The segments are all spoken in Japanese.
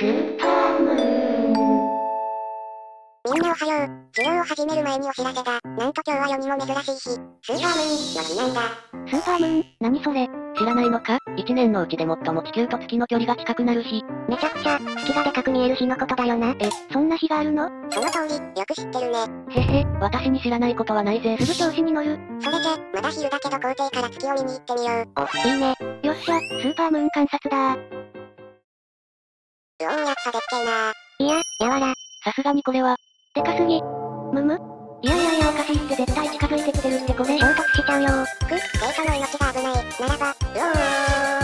スーパームーン。みんなおはよう。授業を始める前にお知らせだ。なんと今日は世にも珍しい日。スーパームーンの日なんだ。スーパームーン何それ知らないのか一年のうちで最も地球と月の距離が近くなる日。めちゃくちゃ、月がでかく見える日のことだよな。え、そんな日があるの？その通り、よく知ってるね。へへ、私に知らないことはないぜ。すぐ調子に乗る。それじゃ、まだ昼だけど校庭から月を見に行ってみよう。お、いいね。よっしゃ、スーパームーン観察だー。うおーやっぱでっけえなー。いや、やわら。さすがにこれは、でかすぎ。むむいやいやいやおかしいって絶対近づいてきてるってこれ。衝突しちゃうよー。く、生徒の命が危ない。ならば、うおー。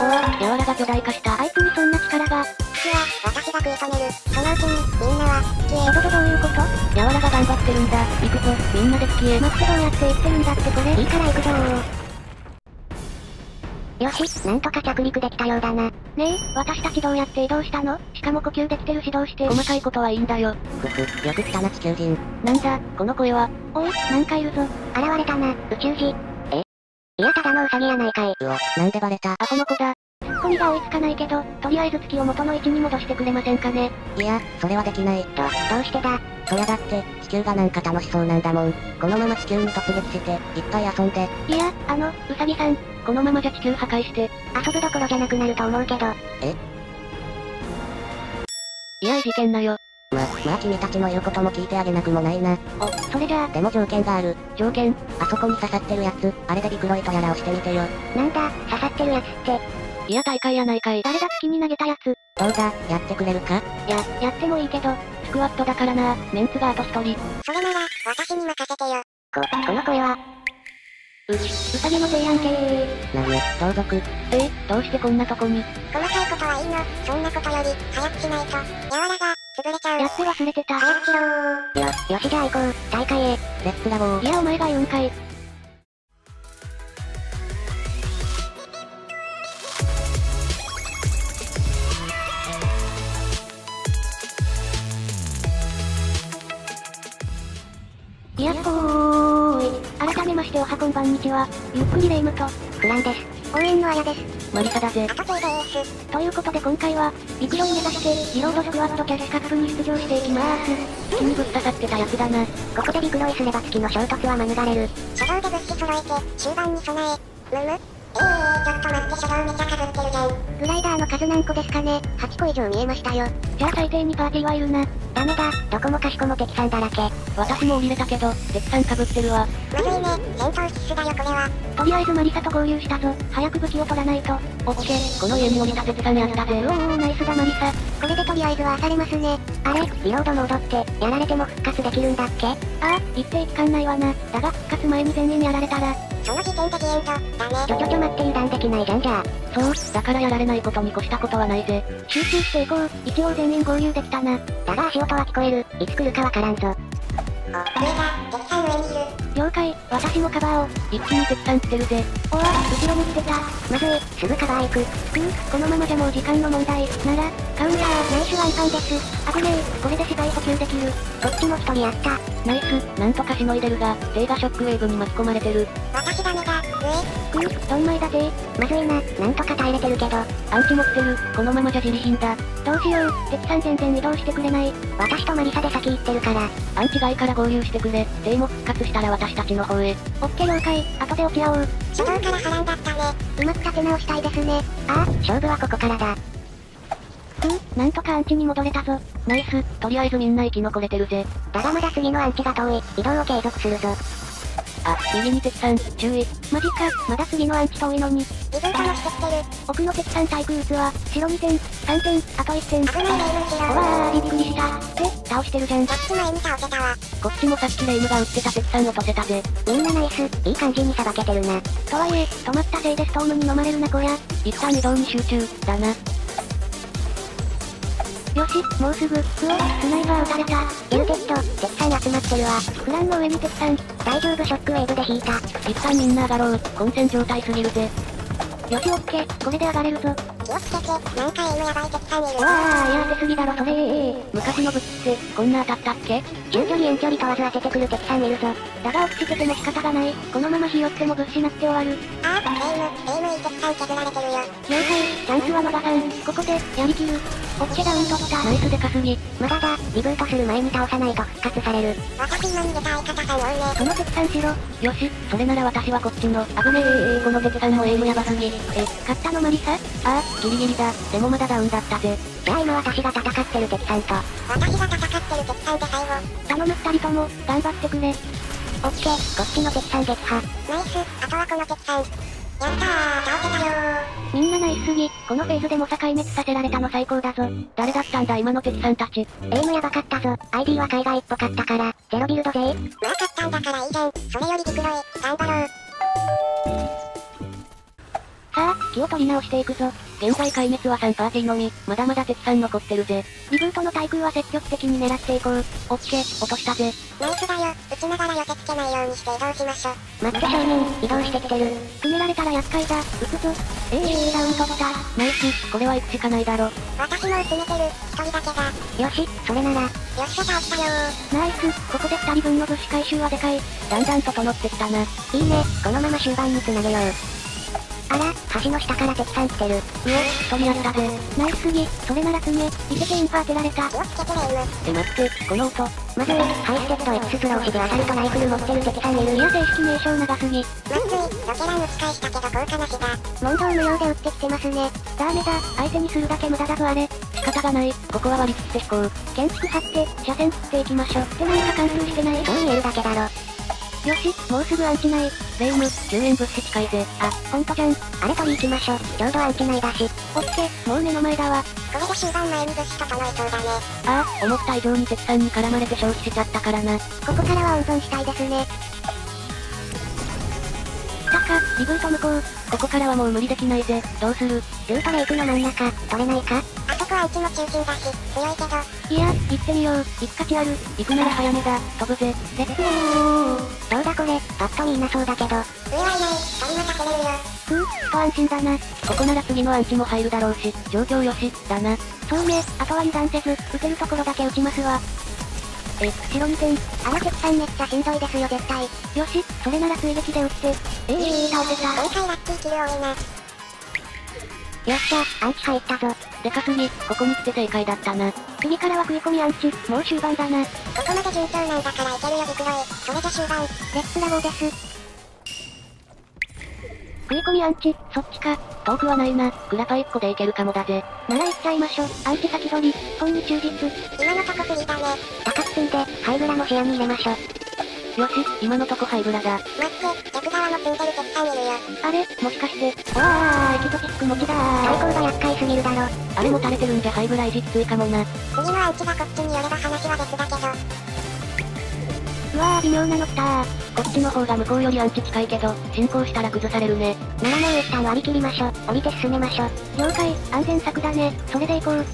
おわ、やわらが巨大化した。あいつにそんな力が。月は、私が食い止める。そのうちに、みんなは、月へ。どどどどういうことやわらが頑張ってるんだ。行くぞ、みんなで月へ。待ってどうやって行ってるんだってこれ。いいから行くぞー。よし、なんとか着陸できたようだな。ねえ、私たちどうやって移動したの？しかも呼吸できてるしどうして？細かいことはいいんだよ。ふふ、よく来たな地球人。なんだ、この声は？おい、なんかいるぞ。現れたな、宇宙人。え？いやただのウサギやないかい。うお、なんでバレた？あ、この子だ。コミが追いつかないけど、とりあえず月を元の位置に戻してくれませんかね。いや、それはできない。ど、どうしてだ？そりゃだって、地球がなんか楽しそうなんだもん。このまま地球に突撃して、いっぱい遊んで。いや、あの、ウサギさん、このままじゃ地球破壊して。遊ぶどころじゃなくなると思うけど。え？いや、いじけんなよ。ま、まあ君たちの言うことも聞いてあげなくもないな。お、それじゃあ。でも条件がある。条件あそこに刺さってるやつ、あれでビクロイトやらをしてみてよ。なんだ、刺さってるやつって。いや大会やないかい。誰が月に投げたやつ？どうだ、やってくれるか？や、やってもいいけど、スクワットだからな、メンツがあと一人。それなら、私に任せてよ。こ、この声は。う、うさぎの提案系なに、盗賊。えどうしてこんなとこに？細かいことはいいの。そんなことより、早くしないと、柔らが、潰れちゃう。やって忘れてた。早くしろー。よ、よしじゃあ行こう。大会へ。レッツラボー。いやお前が言うんかい。やっほーい。改めましておはこんばんにちは。ゆっくりレ夢ムと、フランです。応援のあやです。マリサだぜあ。ということで今回は、陸路を目指して、リロードスクワットキャッシュカップに出場していきまーす。月にぶっ刺さってたやつだな。ここでビクロイすれば月の衝突は免れる。初動で物資揃えて、終盤に備え。むむえー、ちょっと待って初動めちゃかぶってるじゃん。グライダーの数何個ですかね ?8 個以上見えましたよ。じゃあ最低にパーティーはいるな。ダメだ、どこもかしこも敵さんだらけ。私も降りれたけど、敵さん被ってるわ。まずいね、戦闘必須だよこれは。とりあえずマリサと合流したぞ。早く武器を取らないと。オッケー、この家に降りた敵さんやったぜ。うおー、ナイスだマリサ。これでとりあえずは漁れますね。あれ、リロードモードって、やられても復活できるんだっけ？ああ、一定期間内はな。だが復活前に全員やられたら。その時点でジエント、だね。ちょちょちょ待って油断できないじゃんじゃあ。そう、だからやられないことに越したことはないぜ。集中していこう。一応全員合流できたな。だが足音は聞こえる。いつ来るかわからんぞ。お、ダメだ、敵さん上にいる。了解、私もカバーを。一気に敵さん来てるぜ。おわ、後ろに来てた。まずい、すぐカバー行く。くぅ、このままじゃもう時間の問題。なら、カウンター。ナイスワンパンです。危ねえ、これで視界補給できる。こっちも一人やった。ナイス、なんとかしのいでるが、手がショックウェーブに巻き込まれてる。私ダメだ、上。くぅ、ドンマイだぜ。まずいな、なんとか耐えれてるけど。アンチも来てる、このままじゃ自利品だ。どうしよう、敵さん全然移動してくれない。私とマリサで先行ってるから。アンチ外から合流してくれ。デイも復活したら私たちの方へ。オッケー了解、後で落ち合おう。初動から波乱だったね。うまく立て直したいですね。ああ、勝負はここからだ。ふう、なんとかアンチに戻れたぞ。ナイス、とりあえずみんな生き残れてるぜ。だがまだ次のアンチが遠い。移動を継続するぞ。あ、右に敵さん、注意。マジか、まだ次のアンチ遠いのに。リズートもしてきてる。奥の敵さん対空撃つは、白2点、3点、あと1点。危ないレイムしろ。おわー、びっくりした。で、倒してるじゃん。こっち前に倒せたわ。こっちもさっきレイムが撃ってた敵さん落とせたぜ。みんなナイス、いい感じにさばけてるな。とはいえ、止まったせいでストームに飲まれるなこや。一旦移動に集中、だな。よし、もうすぐ、うお、スナイパー撃たれた。ティルテッド、敵さん集まってるわ。フランの上に敵さん。大丈夫ショックウェーブで引いた。一旦みんな上がろう、混戦状態すぎるぜ。よしオッケー、これで上がれるぞ。気をつけて、なんかエイムやばい敵さんいるうわー、やらせすぎだろそれー。昔の武器って、こんな当たったっけ？中距離遠距離問わず当ててくる敵さんいるぞ。だが落ちてても仕方がない。このままひよっても物資なって終わる。あー、エイム、エイムいい敵さん削られてるよ。了解、チャンスは逃さん。ここで、やりきる。オッケーダウン取った。ナイスでかすぎ。まだだ、リブートする前に倒さないと復活される。私今逃げた相方さん多いね。その敵さんしろ。よし、それなら私はこっちの。危ねえこの敵さんもエイムやばすぎ。え、勝ったのマリサ？ああ、ギリギリだ。でもまだダウンだったぜ。じゃあ今私が戦ってる敵さんと。私が戦ってる敵さんで最後。頼む二人とも、頑張ってくれ。オッケー、こっちの敵さん撃破。ナイス、あとはこの敵さん。やったー、倒せたよー。みんなナイスすぎ、このフェーズでも境滅させられたの最高だぞ。誰だったんだ今の敵さんたち。エイムやばかったぞ。ID は海外っぽかったから、ゼロビルド勢。まあ勝ったんだからいいじゃん。それよりディクロイ、頑張ろう。さあ、気を取り直していくぞ。現在壊滅は3パーティーのみ、まだまだ敵さん残ってるぜ。リブートの対空は積極的に狙っていこう。オッケー、落としたぜ。ナイスだよ、撃ちながら寄せつけないようにして移動しましょう。待って少年、移動してきてる。決められたら厄介だ、撃つぞ。ええー、ダウン取った。ナイス、これは行くしかないだろ。私も詰めてる、一人だけが。よし、それなら。よっしゃ倒したよナイス、ここで二人分の物資回収はでかい。だんだん整ってきたな。いいね、このまま終盤に繋げよう。あら、橋の下から敵さん来てる。うお、取り合ったぜ。ナイスすぎ、それなら詰め、いけてインファ当てられた。気をつけてレイム。え、待って、この音。まずい、ハイステッド X スローしでアサルトライフル持ってる敵さんいる。いや、正式名称長すぎ。まずい、ロケラン打ち返したけど効果なしだ。問答無用で撃ってきてますね。ダメだ、相手にするだけ無駄だぞあれ。仕方がない、ここは割り切って飛行。建築張って、車線振っていきましょう。って何か貫通してないそう見えるだけだろ。よし、もうすぐアンチない。レイム、救援物資近いぜ。あ、ほんとじゃん。あれ取り行きましょう。ちょうどアンチ内だし。オッケー、もう目の前だわ。これで終盤前に物資整えそうだね。ああ、思った以上に敵さんに絡まれて消費しちゃったからな。ここからは温存したいですね。たか、リブート向こう。ここからはもう無理できないぜ。どうする？ルートレイクの真ん中、取れないか？あそこはうちの中心だし、強いけど。いや、行ってみよう。行く価値ある。行くなら早めだ。飛ぶぜ。レッツゴーどうだこれ、パッと見いなそうだけど。上はいない、取りまたせれるよ。ふう、と安心だな。ここなら次のアンチも入るだろうし、状況よし、だな。そうね、あとは油断せず、撃てるところだけ撃ちますわ。え、後ろ2点。あの敵さんめっちゃしんどいですよ絶対。よし、それなら追撃で撃って。ええー、倒せた。今回ラッキーキル多いな。よっしゃ、アンチ入ったぞ。でかすぎ、ここに来て正解だったな。次からは食い込みアンチ、もう終盤だな。ここまで順調なんだからいけるよビクロイ。それで終盤。レッツラゴーです。食い込みアンチ、そっちか。遠くはないな。グラパ1個でいけるかもだぜ。なら行っちゃいましょ。アンチ先取り、本に忠実。今のとこフリーだね。高く積んで、ハイブラも視野に入れましょ。よし、今のとこハイブラだ。待って、逆側の積んでる敵さんいるよ。あれもしかして。わー、エキゾチック持ちだー。対抗が厄介すぎるだろ。あれも垂れてるんじゃハイブラ維持きついかもな。次のアンチがこっちに寄れば話は別だけど。うわー微妙なの来たー。こっちの方が向こうよりアンチ近いけど、進行したら崩されるね。ならもう一旦割り切りましょ。降りて進めましょ。了解、安全策だね。それで行こう。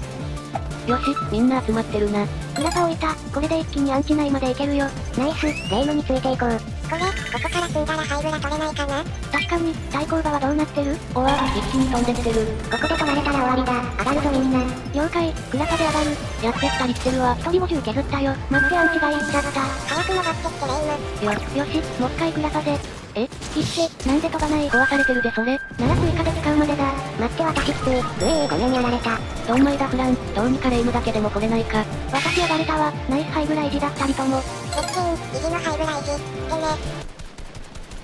よし、みんな集まってるな。グラパ置いた。これで一気にアンチ内まで行けるよ。ナイス、レイムについていこう。これ、ここから積んだらハイブラ取れないかな？確かに、対向馬はどうなってる？おわ、一気に飛んで出てる。ここで取られたら終わりだ。上がるぞみんな。了解、グラパで上がる。やって二人来てるわ。一人も銃削ったよ。待ってアンチがいっちゃった。早く登ってきてレイム。よ、よし、もう一回グラパで。え？必死、なんで飛ばない？壊されてるでそれ。なら追加で使うまでだ。待って私きつい。うえー、ごめんやられた。ドンマイだフラン、どうにかレイムだけでも来れないか。私やられたわ。ナイスハイブライジだったりとも。鉄筋、意地のハイブライジ。でね。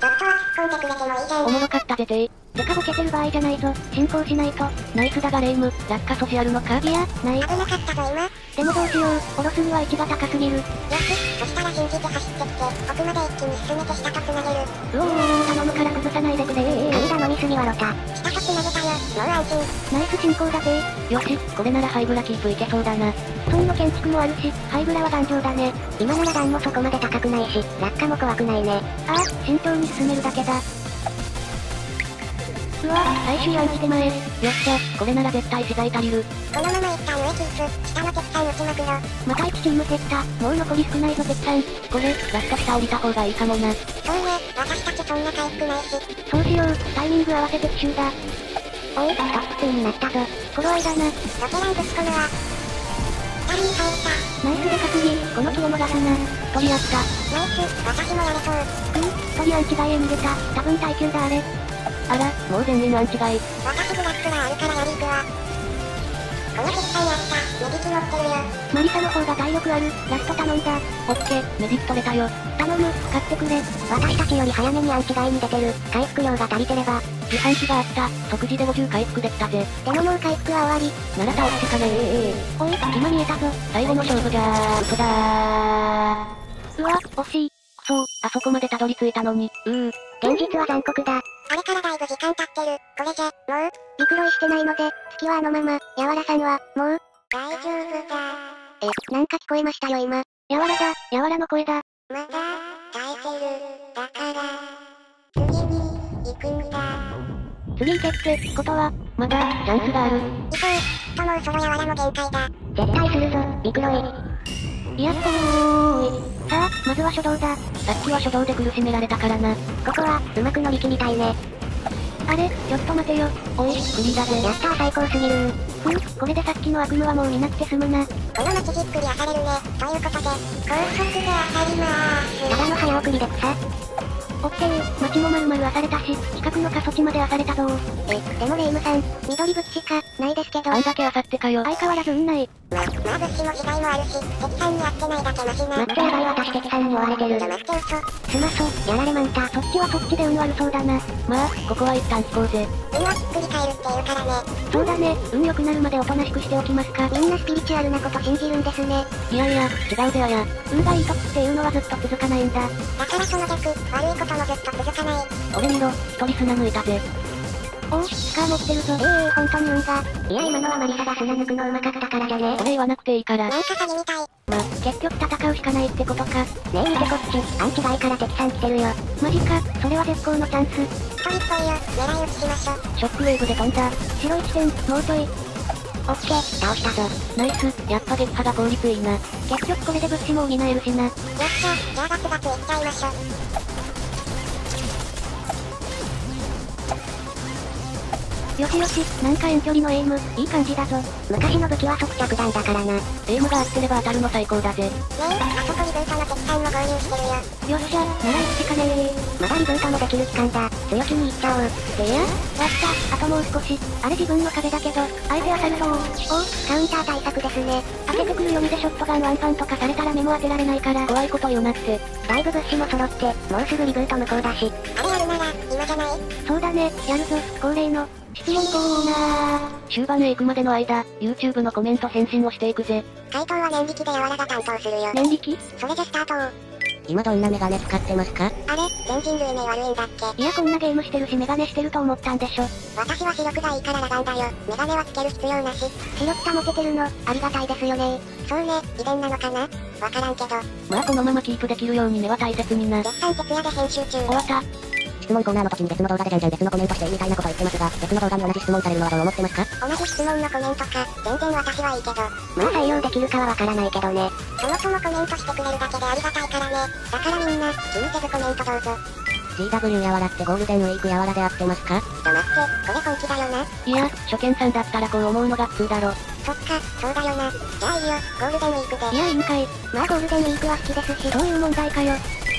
ちょっとは突っ込んでくれてもいいじゃん。おもろかったぜててかボケてる場合じゃないぞ。進行しないと。ナイスだがレイム、落下阻止あるのか？いや、ない。危なかったぞ今。でもどうしよう。下ろすには位置が高すぎる。よし、そしたら信じて走ってきて、奥まで一気に進めて下と繋げる。うおー、頼むから崩さないでくれー。神が飲みすぎはロタ。下と繋げたよ。もう安心。ナイス進行だぜよし、これならハイブラキープいけそうだな。損の建築もあるし、ハイブラは頑丈だね。今なら段もそこまで高くないし、落下も怖くないね。ああ、慎重に進めるだけだ。うわ、最終アンチ手前。よっしゃ、これなら絶対資材足りる。このまま一旦上キープ、下の敵さん打ちまくろ。またチーム減った。もう残り少ないぞ敵さん。これ、ラスト下降りた方がいいかもな。そうね、私たちそんな回復ないし。そうしよう、タイミング合わせて奇襲だ。おい、トップ2になったぞ。頃合いだな。ロケランぶち込むわ。二人に入った。ナイスでかすぎ、この気を逃すな。取り合った。ナイス、私もやれそう。くん、鳥アンチ外へ逃げた。多分耐久だあれ。あら、もう全員アンチ外。私ブラックはあるからやり行くわ。この敵さんやった。負ってるよ。マリサの方が体力ある。ラスト頼んだ。オッケー、メディットれたよ。頼む、買ってくれ。私たちより早めにアンチ外に出てる。回復量が足りてれば。自販機があった。即時で50回復できたぜ。でももう回復は終わり。なら倒すしかねえ。おい、今見えたぞ。最後の勝負じゃー。嘘だー。うわ、惜しい。そう、あそこまでたどり着いたのに。うー。現実は残酷だ。あれからだいぶ時間経ってる。これじゃ、もう、陸ロイしてないので、月はあのまま、やわらさんは、もう、大丈夫だ。え、なんか聞こえましたよ今。やわらだ、やわらの声だ。まだ、耐えてる。だから、次に、行くんだ。次行けって、ことは、まだ、チャンスがある。行こう。ともうそろやわらの限界だ。絶対するぞ、陸ロイ。やっほーい。さあ、まずは初動だ。さっきは初動で苦しめられたからな。ここは、うまく乗り切りたいね。あれ、ちょっと待てよ。おい、フリーだぜ。やったー最高すぎるー。ふん、これでさっきの悪夢はもう見なくて済むな。この街じっくり漁れるね。ということで、高速で漁りまーす。ただの早送りで草。オッケー、街も丸々漁れたし、近くの過疎地まで漁れたぞえ、でもレイムさん、緑物しか、ないですけど。あんだけ漁ってかよ。相変わらず運ない。ま、まあ物資も被害もあるし、敵さん。に会ってないだけマシな。待ってやばい私敵さん。に追われてる。待って嘘。スマソ、やられまん。た。そっちはそっちで運悪そうだな。まあ、ここは一旦引こうぜ。運はひっくり返るって言うからね。そうだね、運良くなるまでおとなしくしておきますか。みん。なスピリチュアルなこと信じるん。ですね。いやいや、違うぜあや。運がいい時っていうのはずっと続かないん。だ。だからその逆、悪いこともずっと続かない。俺見ろ、一人砂抜いたぜ。おう、スカー持ってるぞ。ええー、本当に運が。いや今のはマリサが砂抜くの上手かったからじゃね俺言わなくていいから。なんか詐欺みたい。ま、結局戦うしかないってことか。ねえ見てこっち、アンチ外から敵さん来てるよ。マジか、それは絶好のチャンス。一人っぽいよ、狙い撃ちしましょう。ショックウェーブで飛んだ。白い地点、もうちょい。オッケー、倒したぞ。ナイス、やっぱ撃破が効率いいな。結局これで物資も補えるしな。よっしゃ、じゃあガツガツいっちゃいましょう。よしよし、なんか遠距離のエイム、いい感じだぞ。昔の武器は即着弾だからな。ねエイムが合ってれば当たるの最高だぜ。え、あそこリブートの敵さんも合流してるよ。よっしゃ、なら行くしかねえ。まだリブートもできる期間だ。強気にいっちゃおう。でや、終わった、あともう少し。あれ自分の壁だけど、相手当たるぞ。おう、カウンター対策ですね。当ててくる読みでショットガンワンパンとかされたら目も当てられないから怖いこと言うなって。だいぶ物資も揃って、もうすぐリブート無効だし。あれやるなら、今じゃない？そうだね、やるぞ、恒例の、質問コーナー。終盤へ行くまでの間、YouTube のコメント返信をしていくぜ。回答は念力で柔らが担当するよ。念力？それじゃスタート今どんなメガネ使ってますか？あれ？全人類名悪いんだっけ？いやこんなゲームしてるしメガネしてると思ったんでしょ。私は視力がいいから裸眼だよ。メガネはつける必要なし。視力保ててるの、ありがたいですよね。そうね、遺伝なのかな？わからんけど。まあこのままキープできるように目は大切にな。絶賛徹夜で編集中。終わった。質問コーナーの時に別の動画で全然別のコメントしていいみたいなこと言ってますが、別の動画に同じ質問されるのはどう思ってますか？同じ質問のコメントか、全然私はいいけど。まあ採用できるかはわからないけどね。そもそもコメントしてくれるだけでありがたいからね。だからみんな、気にせずコメントどうぞ。GW やわらってゴールデンウィークやわらで合ってますか？ちょ待って、これ本気だよな。いや、初見さんだったらこう思うのが普通だろ。そっか、そうだよな。じゃあいいよ、ゴールデンウィークで。いや、いいんかい。まあゴールデンウィークは好きですし。そういう問題かよ。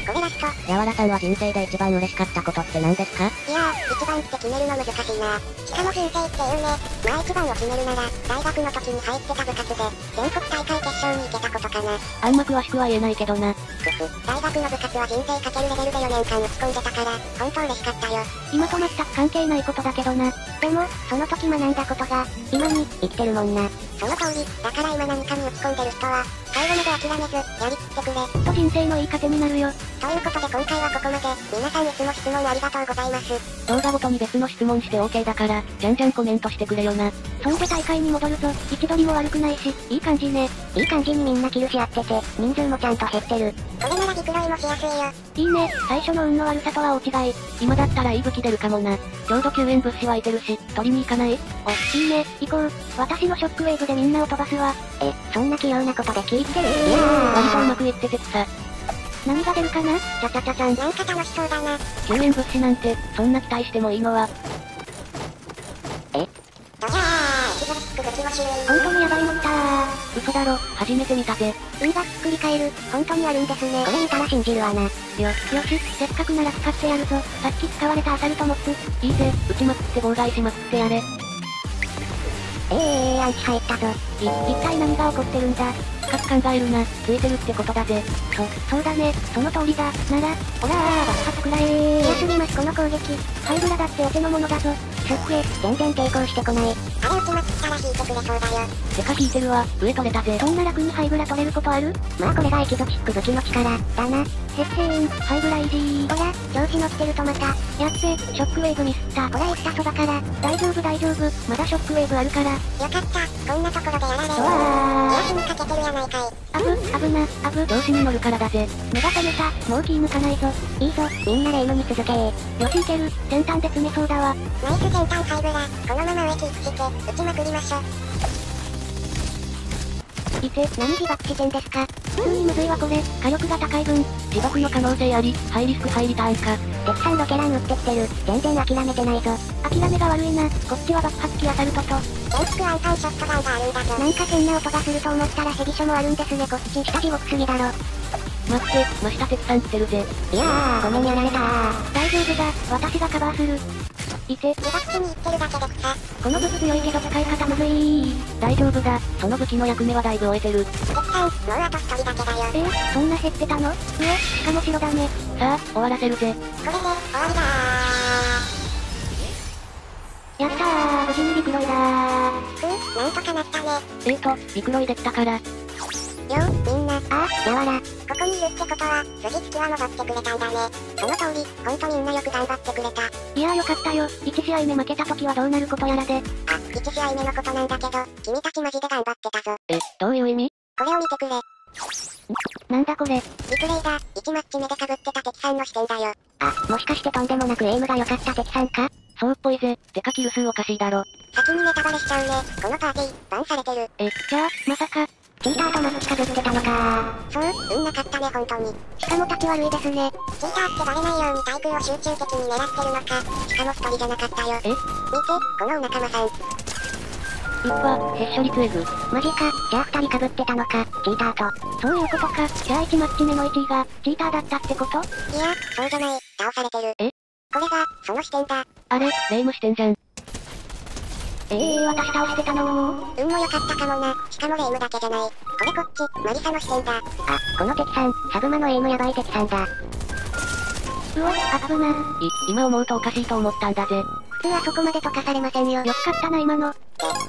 これラスト。やわらさんは人生で一番嬉しかったことって何ですか？いやー、一番って決めるの難しいな。しかも人生っていうね。まあ一番を決めるなら、大学の時に入ってた部活で、全国大会決勝に行けたことかな。あんま詳しくは言えないけどな。ふふ、大学の部活は人生かけるレベルで4年間打ち込んでたから、本当嬉しかったよ。今と全く関係ないことだけどな。でも、その時学んだことが、今に生きてるもんな。その通り、だから今何かに打ち込んでる人は、最後まで諦めず、やりきってくれ。と人生のいい糧になるよ。ということで今回はここまで。皆さんいつも質問ありがとうございます。動画ごとに別の質問して OK だから、じゃんじゃんコメントしてくれよな。そんで大会に戻るぞ。位置取りも悪くないし、いい感じね。いい感じにみんなキルし合ってて、人数もちゃんと減ってる。これならリプロイもしやすいよ。いいね、最初の運の悪さとは大違い。今だったらいい武器出るかもな。ちょうど救援物資湧いてるし、取りに行かない？お、いいね、行こう。私のショックウェーブでみんなを飛ばすわ。え、そんな器用なことで聞いてる？いやー、割とうまくいっててさ。何が出るかな？ちゃちゃちゃちゃん。なんか楽しそうだな。救援物資なんて、そんな期待してもいいのは。ドジャー。本当にヤバいの来たー。嘘だろ、初めて見たぜ。運がひっくり返る。本当にあるんですね。これ見たら信じるわな。よ、よし、せっかくなら使ってやるぞ。さっき使われたアサルトモップ。いいぜ、撃ちまくって妨害しまくってやれ。ええー、アンチ入ったぞ。い、一体何が起こってるんだ？深く考えるな、ついてるってことだぜ。そ、そうだね、その通りだ。なら、ほらー、爆発くらえ強すぎますこの攻撃。ハイブラだってお手の物だぞ。すっげ全然抵抗してこない。あまくったら引いてくれそうだよ。てか引いてるわ、上取れたぜ。そんな楽にハイブラ取れることある？まあこれがエキゾチック武器の力、だな。へっへーん、ハイブライージー。ほら、調子乗ってるとまた。やっべ、ショックウェーブミスった。ほら言ったそばから。大丈夫大丈夫、まだショックウェーブあるから。よかった、こんなところでやられる。うわ癒しにかけてるやないかい。あぶ、あぶな、あぶ、調子に乗るからだぜ。目が覚めた、もう気抜かないぞ。いいぞ、みんなレイムに続けよしいける、先端で詰めそうだわ。ナイス先端ハイブラ、このまま上キープして、撃ちまくりましょ。いて、何自爆してんですか？普通にむずいわこれ、火力が高い分、自爆の可能性あり、ハイリスクハイリターンか。敵さんロケラン撃ってきてる。全然諦めてないぞ。諦めが悪いな、こっちは爆発機アサルトと、原付アンパンショットガンがあるんだぞ。なんか変な音がすると思ったらヘビショもあるんですねこっち。下地獄すぎだろ。待って、真下敵さん来てるぜ。いやー、ごめんやられたー。大丈夫だ、私がカバーする。いて、自爆しに行ってるだ。けで草。この武器強いけど使い方むずい大丈夫。だ、その武器の役目はだいぶ終えてる。敵さん、もうあと一人だけだよ。えー、そんな減ってたのうえ、しかも白だね。さあ、終わらせるぜ。これで、終わりだやったー、無事にリクロイだー。ー。ふう、なんとかなったね。えーと、リクロイできたから。よう、みんな、あー、やわら。ここにいるってことは、筋付きは登ってくれたんだね。その通り、ほんとみんなよく頑張ってくれた。いやーよかったよ。1試合目負けた時はどうなることやらで。あ、1試合目のことなんだけど、君たちマジで頑張ってたぞ。え、どういう意味？これを見てくれ。なんだこれ？リプレイだ、1マッチ目で被ってた敵さんの視点だよ。あ、もしかしてとんでもなくエイムが良かった敵さんか？そうっぽいぜ。てかキル数おかしいだろ。先にネタバレしちゃうね。このパーティー、バンされてる。え、じゃあ、まさか、チーターとマスク被ってたのかそう、運なかったね本当に。しかも立ち悪いですね。チーターってバレないように対空を集中的に狙ってるのか。しかも一人じゃなかったよ。え？見て、このお仲間さん。うっわ、ヘッショ率 F。マジか、じゃあ二人被ってたのか、チーターと。そういうことか。じゃあ1マッチ目の1位が、チーターだったってこと？いや、そうじゃない、倒されてる。え？これが、その視点だ。あれ、レイムしてんじゃん。えー、私倒してたの運も良かったかもな。しかもレイムだけじゃない。これこっち、マリサの視点だ。あ、この敵さん、サブマのエイムやばい敵さんだ。うわ、あぶな。い、今思うとおかしいと思ったんだぜ。普通はそこまで溶かされませんよ。よかったな今の。で、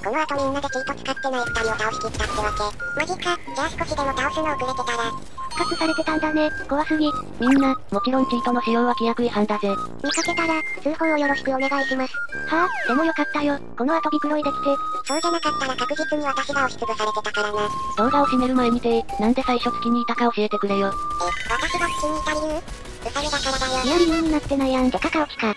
この後みんなでチート使ってない二人を倒しきったってわけ。マジか、じゃあ少しでも倒すの遅れてたら。復活されてたんだね。怖すぎ。みんな、もちろんチートの使用は規約違反だぜ。見かけたら、通報をよろしくお願いします。はぁ、でもよかったよ。この後ビクロイできて、そうじゃなかったら確実に私が押しつぶされてたからな。え、動画を閉める前にてなんで最初月にいたか教えてくれよ。私が口にいた理由ウサギだからだよ。いや理由になってないやん。てかカオチか。